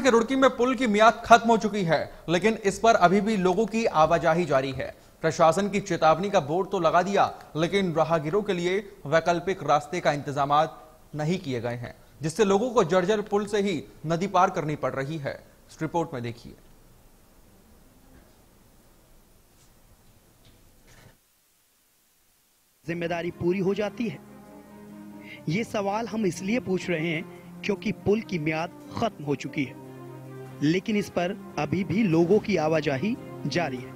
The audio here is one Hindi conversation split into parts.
के रुड़की में पुल की मियाद खत्म हो चुकी है, लेकिन इस पर अभी भी लोगों की आवाजाही जारी है। प्रशासन की चेतावनी का बोर्ड तो लगा दिया, लेकिन राहगीरों के लिए वैकल्पिक रास्ते का इंतज़ाम नहीं किए गए हैं, जिससे लोगों को जर्जर पुल से ही नदी पार करनी पड़ रही है। इस रिपोर्ट में देखिए। ज़िम्मेदारी पूरी हो जाती है। ये सवाल हम इसलिए पूछ रहे हैं क्योंकि पुल की मियाद खत्म हो चुकी है। लेकिन इस पर अभी भी लोगों की आवाजाही जारी है।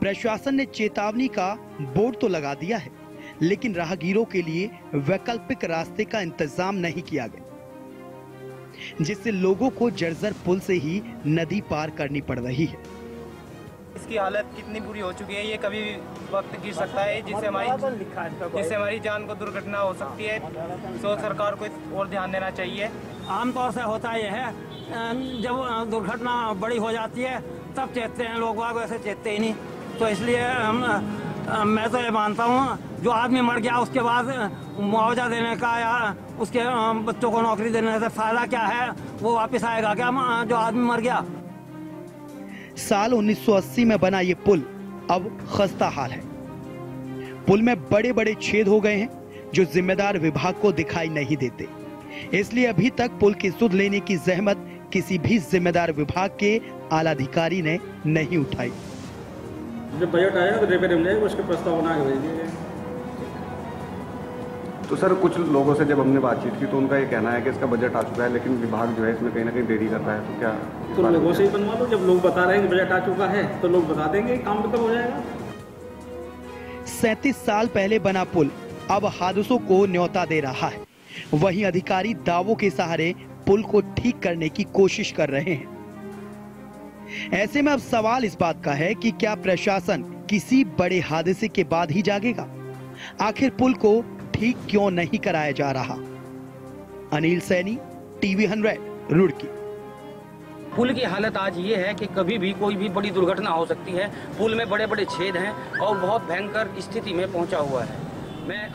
प्रशासन ने चेतावनी का बोर्ड तो लगा दिया है, लेकिन राहगीरों के लिए वैकल्पिक रास्ते का इंतज़ाम नहीं किया गया, जिससे लोगों को जर्जर पुल से ही नदी पार करनी पड़ रही है। इसकी हालत कितनी बुरी हो चुकी है, ये कभी वक्त गिर सकता है, जिससे हमारी जिससे हमारी जान को दुर्घटना हो सकती है। तो सरकार को इस और ध्यान देना चाहिए। आमतौर से होता यह है जब दुर्घटना बड़ी हो जाती है, तब चेतते हैं लोग, बाग वैसे चेतते ही नहीं। तो इसलिए हम मैं तो ये मानता हूँ, जो आदमी मर गया, उसके बाद मुआवजा देने का या उसके बच्चों को नौकरी देने से फ़ायदा क्या है, वो वापस आएगा क्या जो आदमी मर गया? साल 1980 में बना ये पुल, अब खस्ता हाल है। पुल में बड़े बड़े छेद हो गए हैं, जो जिम्मेदार विभाग को दिखाई नहीं देते। इसलिए अभी तक पुल की सुध लेने की जहमत किसी भी जिम्मेदार विभाग के आला अधिकारी ने नहीं उठाई। जब बजट आएगा तो रिपेयर मिल जाएगा उसके प्रस्ताव बना के भेज तो सर कुछ लोगों से जब हमने बातचीत की तो उनका ये कहना है कि इसका बजट आ चुका है लेकिन विभाग जो है इसमें कहीं ना कहीं देरी कर रहा है तो क्या तो लोगों से ही बनवा लो जब लोग बता रहे हैं कि बजट आ चुका है तो लोग बता देंगे काम तो कब हो जाएगा। सैतीस साल पहले बना पुल अब हादसों को न्योता दे रहा है। वहीं अधिकारी दावों के सहारे पुल को ठीक करने की कोशिश कर रहे हैं। ऐसे में अब सवाल इस बात का है कि क्या प्रशासन किसी बड़े हादसे के बाद ही जागेगा? आखिर पुल को ठीक क्यों नहीं कराया जा रहा? Anil Saini, TV hundred, Roorkee. पुल की हालत आज ये है कि कभी भी कोई भी बड़ी दुर्घटना हो सकती है। पुल में बड़े बड़े छेद हैं और बहुत भयंकर स्थिति में पहुँचा हुआ है। मैं